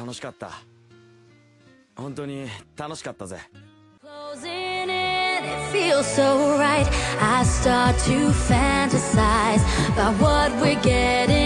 楽しかった本当に楽しかったぜ it feels so right. I start to fantasize about what we're getting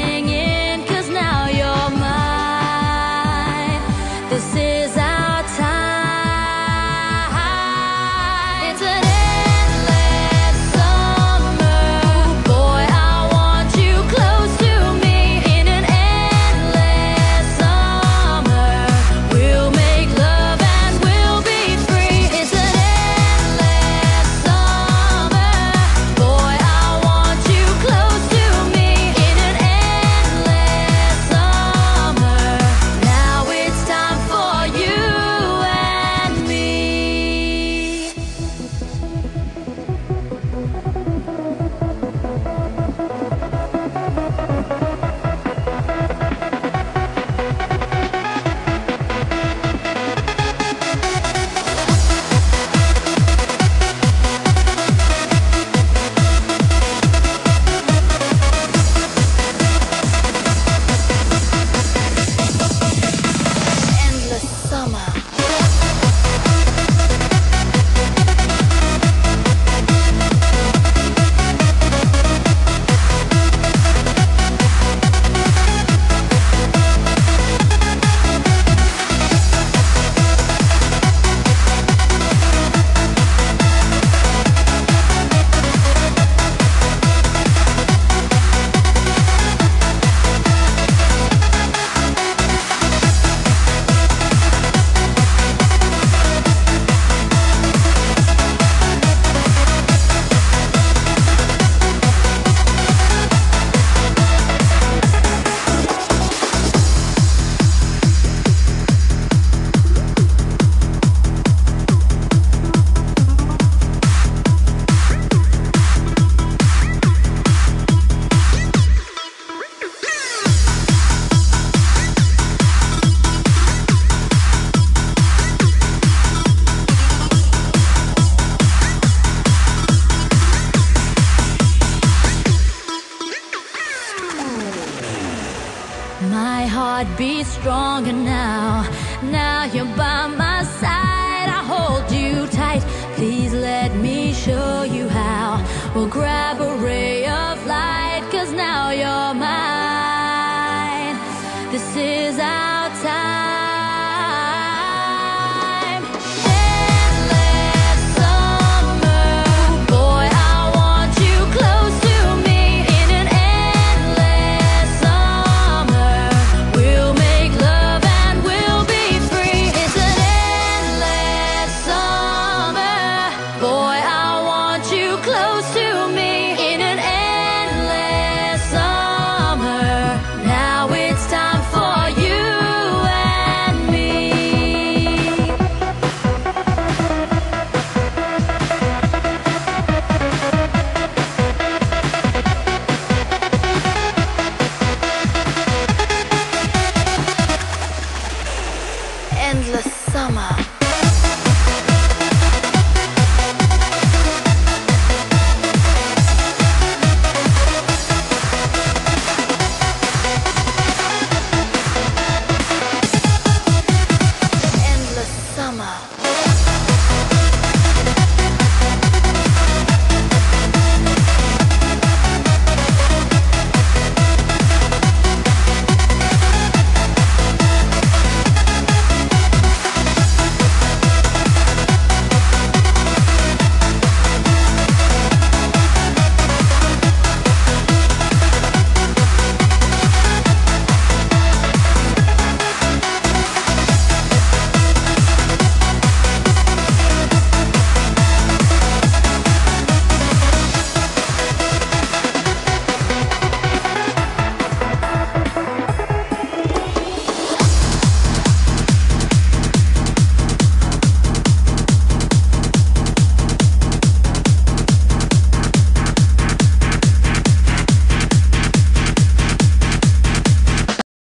Heart stronger now. Now you're by my side. I hold you tight. Please let me show you how. We'll grab a ray